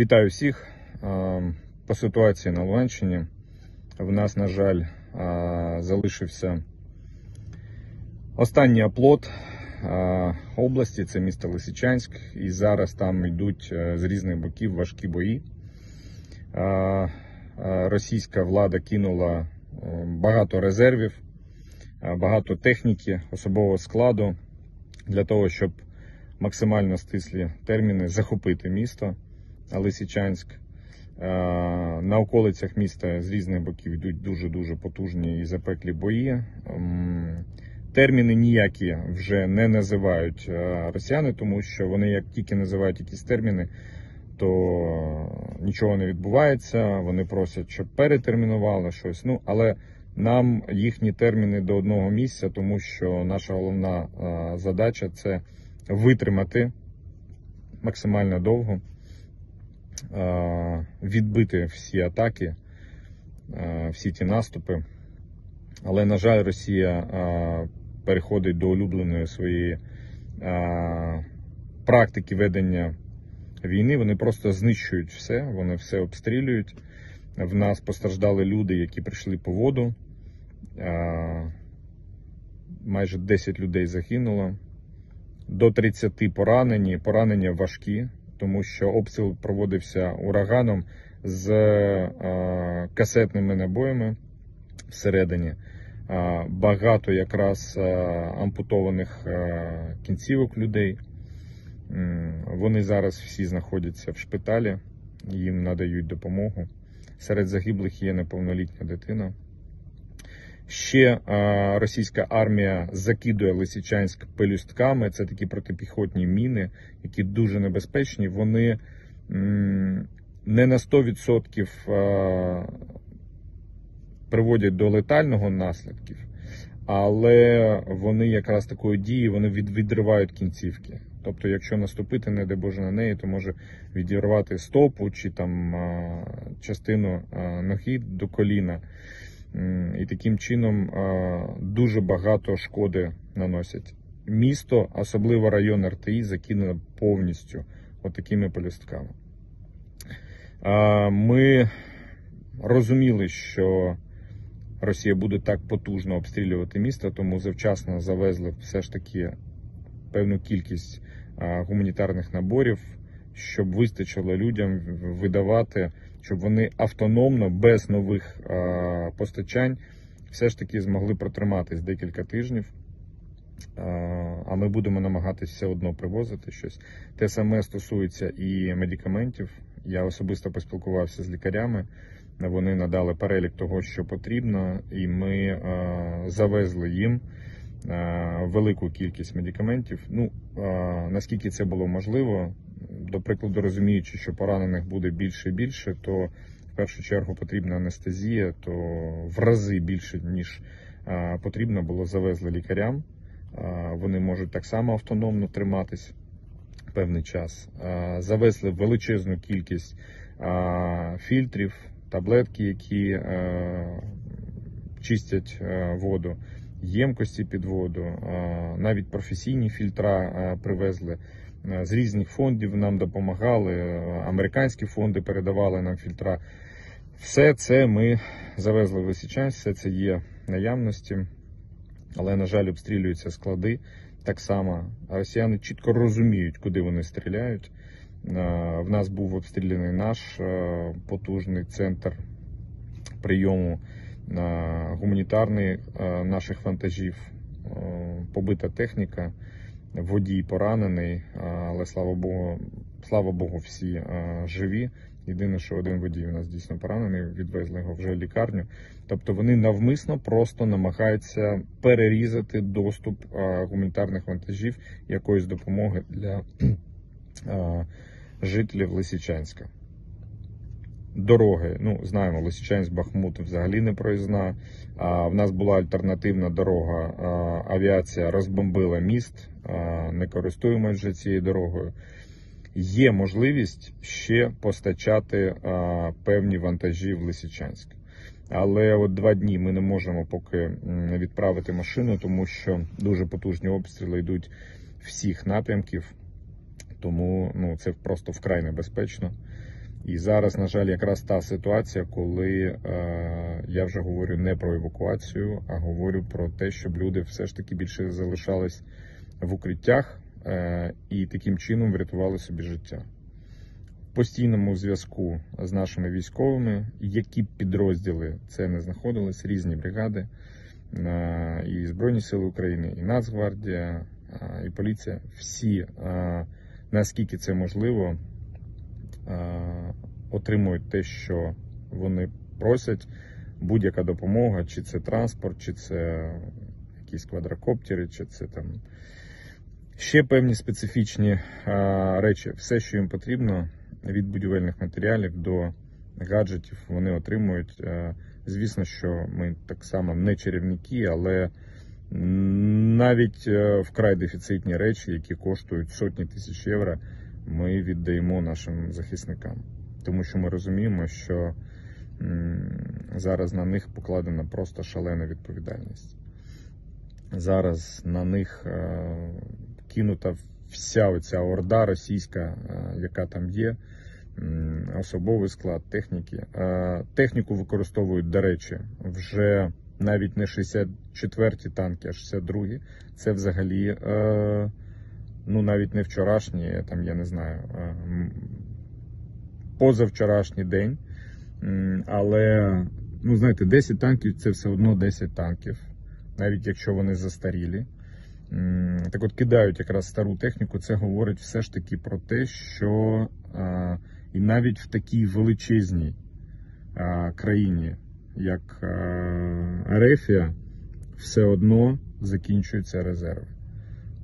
Вітаю всіх. По ситуації на Луганщині в нас, на жаль, залишився останній оплот області, це місто Лисичанськ, і зараз там йдуть е, з різних боків важкі бої. Російська влада кинула е, багато резервів, багато техніки, особового складу для того, щоб максимально стислі терміни захопити місто. Лисичанськ. Е, на околицях міста з різних боків йдуть дуже-дуже потужні і запеклі бої. Ем, терміни ніякі вже не називають е, росіяни, тому що вони, як тільки називають якісь терміни, то нічого не відбувається. Вони просять, щоб перетермінували щось. Ну, але нам їхні терміни до одного місця, тому що наша головна е, задача це витримати максимально довго відбити всі атаки, всі ті наступи. Але, на жаль, Росія переходить до улюбленої своєї практики ведення війни. Вони просто знищують все, вони все обстрілюють. В нас постраждали люди, які прийшли по воду. Майже 10 людей загинуло. До 30 поранені, поранення важкі тому що обстріл проводився ураганом з е, касетними набоями всередині. Багато якраз е, ампутованих е, кінцівок людей. Вони зараз всі знаходяться в шпиталі, їм надають допомогу. Серед загиблих є неповнолітня дитина. Ще російська армія закидує Лисичанськ пелюстками. Це такі протипіхотні міни, які дуже небезпечні. Вони не на 100% приводять до летального наслідків, але вони якраз такої дії вони відривають кінцівки. Тобто, якщо наступити, не де Боже на неї, то може відірвати стопу чи там частину ноги до коліна. І таким чином дуже багато шкоди наносять. Місто, особливо район РТІ, закинено повністю отакими полістками. Ми розуміли, що Росія буде так потужно обстрілювати місто, тому завчасно завезли все ж таки певну кількість гуманітарних наборів, щоб вистачило людям видавати щоб вони автономно, без нових а, постачань, все ж таки змогли протриматись декілька тижнів. А ми будемо намагатися все одно привозити щось. Те саме стосується і медикаментів. Я особисто поспілкувався з лікарями. Вони надали перелік того, що потрібно, і ми завезли їм велику кількість медикаментів. Ну наскільки це було можливо, до прикладу, розуміючи, що поранених буде більше і більше, то в першу чергу потрібна анестезія, то в рази більше, ніж потрібно було, завезли лікарям. Вони можуть так само автономно триматись певний час. Завезли величезну кількість фільтрів, таблетки, які чистять воду, ємкості під воду, навіть професійні фільтра привезли. З різних фондів нам допомагали, американські фонди передавали нам фільтра. Все це ми завезли в Лисичанськ, все це є наявності, але, на жаль, обстрілюються склади. Так само росіяни чітко розуміють, куди вони стріляють. В нас був обстріляний наш потужний центр прийому гуманітарний наших вантажів, побита техніка водій поранений, але слава Богу, слава Богу, всі живі. Єдине, що один водій у нас дійсно поранений, відвезли його вже в лікарню. Тобто вони навмисно просто намагаються перерізати доступ гуманітарних вантажів якоїсь допомоги для жителів Лисичанська. Дороги, ну знаємо, Лисичанськ, Бахмут взагалі не проїзна. А в нас була альтернативна дорога. Авіація розбомбила міст, не користуємося цією дорогою. Є можливість ще постачати певні вантажі в Лисичанськ. Але от два дні ми не можемо поки відправити машину, тому що дуже потужні обстріли йдуть всіх напрямків, тому ну це просто вкрай небезпечно. І зараз, на жаль, якраз та ситуація, коли е, я вже говорю не про евакуацію, а говорю про те, щоб люди все ж таки більше залишались в укриттях е, і таким чином врятували собі життя. В постійному зв'язку з нашими військовими, які підрозділи це не знаходились, різні бригади, е, і Збройні Сили України, і Нацгвардія, е, і поліція, всі, е, наскільки це можливо, отримують те, що вони просять. Будь-яка допомога, чи це транспорт, чи це якісь квадрокоптери, чи це там ще певні специфічні е, речі. Все, що їм потрібно, від будівельних матеріалів до гаджетів, вони отримують. Е, Звісно, що ми так само не чарівники, але навіть е, вкрай дефіцитні речі, які коштують сотні тисяч євро, ми віддаємо нашим захисникам. Тому що ми розуміємо, що зараз на них покладена просто шалена відповідальність. Зараз на них е, кинута вся оця орда російська, е, яка там є, особовий склад техніки. Е, Техніку використовують, до речі, вже навіть не 64-ті танки, а 62-ті. Це взагалі, ну навіть не вчорашні, там я не знаю, позавчорашній день. Але, ну знаєте, 10 танків це все одно 10 танків, навіть якщо вони застарілі. Так от кидають якраз стару техніку, це говорить все ж таки про те, що і навіть в такій величезній країні, як а, все одно закінчуються резерви.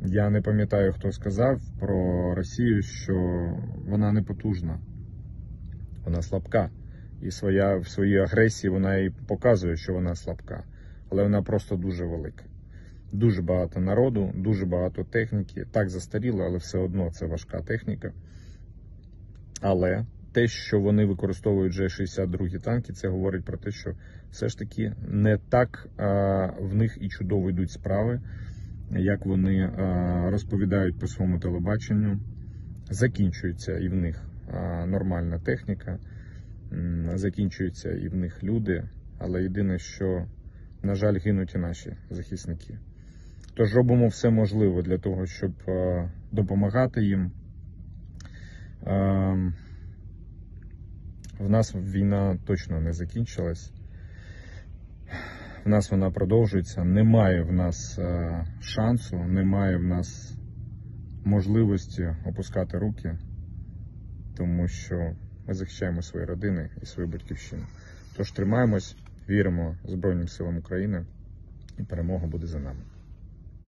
Я не пам'ятаю, хто сказав про Росію, що вона не потужна, вона слабка. І своя, в своїй агресії вона і показує, що вона слабка, але вона просто дуже велика. Дуже багато народу, дуже багато техніки. Так застаріло, але все одно це важка техніка. Але те, що вони використовують вже 62 танки, це говорить про те, що все ж таки не так а, в них і чудово йдуть справи, як вони розповідають по своєму телебаченню. Закінчується і в них нормальна техніка, закінчуються і в них люди. Але єдине, що, на жаль, гинуть і наші захисники. Тож робимо все можливе для того, щоб е, допомагати їм. Е, В нас війна точно не закінчилась. В нас вона продовжується. Немає в нас е, шансу, немає в нас можливості опускати руки, тому що ми захищаємо свої родини і свою батьківщину. Тож тримаємось, віримо Збройним силам України, і перемога буде за нами.